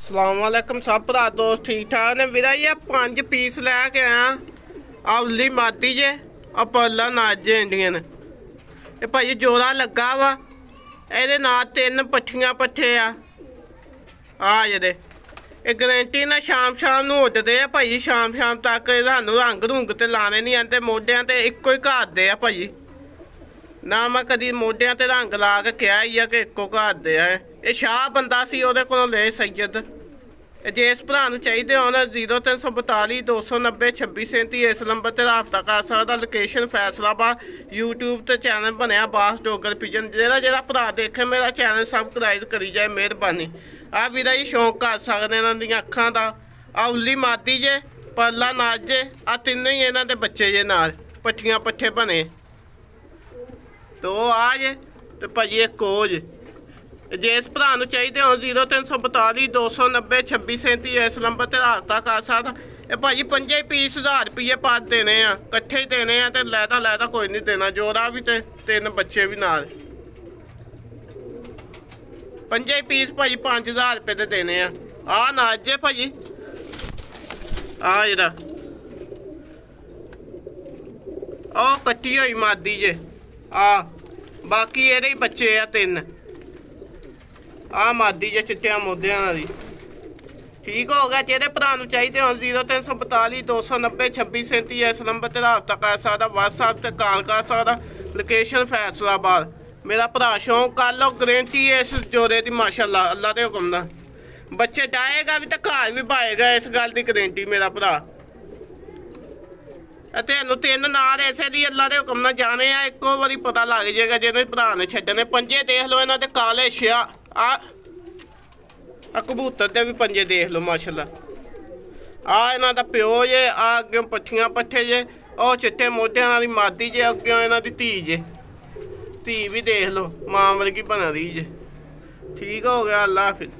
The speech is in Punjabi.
ਸਲਾਮ ਅਲੈਕਮ ਸਭ ਭਰਾ, ਦੋਸਤ ਠੀਕ ਠਾਕ ਨੇ? ਵੀਰਾ ਇਹ ਪੰਜ ਪੀਸ ਲੈ ਕੇ ਆਇਆ। ਆਵਲੀ ਮਾਦੀ ਜੇ ਆ ਪੱਲਾ ਨਾਜ ਜੇ ਇੰਡੀਅਨ। ਇਹ ਭਾਈ ਜੋਰਾ ਲੱਗਾ ਵਾ। ਇਹਦੇ ਨਾਲ ਤਿੰਨ ਪੱਠੀਆਂ ਪੱਠੇ ਆ। ਆ ਜਿਹਦੇ ਇਹ ਗਰੰਟੀ ਨਾਲ ਸ਼ਾਮ ਸ਼ਾਮ ਨੂੰ ਉੱਡਦੇ ਆ ਭਾਈ। ਸ਼ਾਮ ਸ਼ਾਮ ਤੱਕ ਸਾਨੂੰ ਰੰਗ ਰੁੰਗ ਤੇ ਲਾਣੇ ਨਹੀਂ ਆਂਦੇ ਮੋਢਿਆਂ ਤੇ ਇੱਕੋ ਹੀ ਘਾਟਦੇ ਆ ਭਾਈ। ਨਾ ਮੈਂ ਕਦੀ ਮੋਢਿਆਂ ਤੇ ਰੰਗ ਲਾ ਕੇ ਕਿਹਾ ਹੀ ਆ ਕਿ ਇੱਕੋ ਘਰ ਦੇ ਆ। ਇਹ ਸ਼ਾਹ ਬੰਦਾ ਸੀ, ਉਹਦੇ ਕੋਲੋਂ ਲੈ ਸੈਯਦ ਇਹ ਜੇ ਇਸ ਭਰਾ ਨੂੰ ਚਾਹੀਦੇ ਹੋਣ 0342 290 2637 ਇਸ ਨੰਬਰ ਤੇ ਰਾਬਤਾ ਕਰ ਸਕਦਾ। ਲੋਕੇਸ਼ਨ ਫੈਸਲਾਬਾਦ YouTube ਤੇ ਚੈਨਲ ਬਣਿਆ ਬਾਸ ਡੋਗਰ ਪਿਜਨ ਜਿਹੜਾ ਜਿਹੜਾ ਭਰਾ ਦੇਖੇ, ਮੇਰਾ ਚੈਨਲ ਸਬਸਕ੍ਰਾਈਬ ਕਰੀ ਜਾਏ, ਮਿਹਰਬਾਨੀ। ਆ ਵੀਰਾ ਜੀ ਸ਼ੌਂਕ ਕਰ ਸਕਦੇ ਇਹਨਾਂ ਦੀਆਂ ਅੱਖਾਂ ਦਾ। ਆ ਉੱਲੀ ਮਾਦੀ ਜੇ, ਪਰਲਾ ਨਾਜ ਜੇ ਆ ਤਿੰਨੇ ਹੀ ਇਹਨਾਂ ਦੇ ਬੱਚੇ ਜੇ ਨਾਲ, ਪੱਠੀਆਂ ਪੱਠੇ ਬਣੇ। ਤੋ ਆ ਜੇ, ਤੇ ਭਾਜੀ ਇੱਕ ਹੋ ਜੇ ਇਸ ਭਰਾ ਨੂੰ ਚਾਹੀਦੇ ਹੋ 0342 290 2637 ਇਸ ਨੰਬਰ ਤੇ ਰਾਬਤਾ ਕਰ ਸਕਦਾ। ਇਹ ਭਾਜੀ ਪੰਜੇ ਪੀਸ 1000 ਰੁਪਏ ਪਾ ਦੇਣੇ ਆ, ਇਕੱਠੇ ਹੀ ਦੇਣੇ ਆ ਤੇ ਲੈਦਾ ਲੈਦਾ ਕੋਈ ਨਹੀਂ ਦੇਣਾ, ਜੋੜਾ ਵੀ ਤੇ ਤਿੰਨ ਬੱਚੇ ਵੀ ਨਾਲ। ਪੰਜੇ ਪੀਸ ਭਾਜੀ 5000 ਰੁਪਏ ਦੇ ਦੇਣੇ ਆ। ਆ ਨਾ ਜੇ ਭਾਜੀ। ਆ ਜਿਹੜਾ ਉਹ ਕੱਟੀ ਹੋਈ ਮਾਦੀ ਜੇ। ਆ ਬਾਕੀ ਇਹਦੇ ਹੀ ਬੱਚੇ ਆ ਤਿੰਨ। ਆ ਮਾਦੀ ਜੇ ਚਿੱਟਿਆਂ ਮੋਦਿਆਂ ਦੀ। ਠੀਕ ਹੋ ਗਿਆ, ਜਿਹਦੇ ਭਰਾ ਨੂੰ ਚਾਹੀਦੇ ਹੋਣ 0342 290 2637 ਇਸ ਨੰਬਰ ਤੇ ਰਾਬਤਾ ਕਰ ਸਕਦਾ, WhatsApp ਤੇ ਕਾਲ ਕਰ ਸਕਦਾ ਲੋਕੇਸ਼ਨ ਫੈਸਲਾਬਾਦ। ਮੇਰਾ ਭਰਾ ਸ਼ੌਂਕ ਕਰ ਲਓ ਗਰੰਟੀ ਇਸ ਜੋੜੇ ਦੀ, ਮਾਸ਼ਾਅੱਲਾ, ਅੱਲਾ ਦੇ ਹੁਕਮ ਨਾਲ। ਬੱਚੇ ਜਾਏਗਾ ਵੀ ਤਾਂ ਘਰ ਵੀ ਪਾਏਗਾ ਇਸ ਗੱਲ ਦੀ ਗਰੰਟੀ ਮੇਰਾ ਭਰਾ। ਅਤੇ ਇਹਨੂੰ ਤਿੰਨ ਨਾਲ ਐਸੇ ਦੀ ਅੱਲਾ ਦੇ ਹੁਕਮ ਨਾਲ ਜਾਣੇ ਆ, ਇੱਕੋ ਵਾਰੀ ਪਤਾ ਲੱਗ ਜਾਏਗਾ ਜਿਹਨੇ ਭਰਾ ਨੇ ਛੱਡਣੇ। ਪੰਜੇ ਦੇਖ ਲਓ ਇਹਨਾਂ ਦੇ ਕਾਲੇ ਸ਼ਿਆ। ਆ ਆ ਕਬੂਤਰ ਦੇ ਵੀ ਪੰਜੇ ਦੇਖ ਲਓ, ਮਾਸ਼ਾਅੱਲਾ। ਆ ਇਹਨਾਂ ਦਾ ਪਿਓ ਜੇ, ਆ ਅੱਗੇ ਪੱਠੀਆਂ ਪੱਠੇ ਜੇ, ਉਹ ਚਿੱਟੇ ਮੋਢਿਆਂ ਵਾਲੀ ਮਾਦੀ ਜੇ ਅੱਗੇ ਇਹਨਾਂ ਦੀ ਧੀ ਜੇ। ਧੀ ਵੀ ਦੇਖ ਲਓ, ਮਾਂ ਵਰਗੀ ਬਣਾ ਰਹੀ ਜੇ। ਠੀਕ ਹੋ ਗਿਆ, ਅੱਲਾ ਹਾਫਿਜ਼।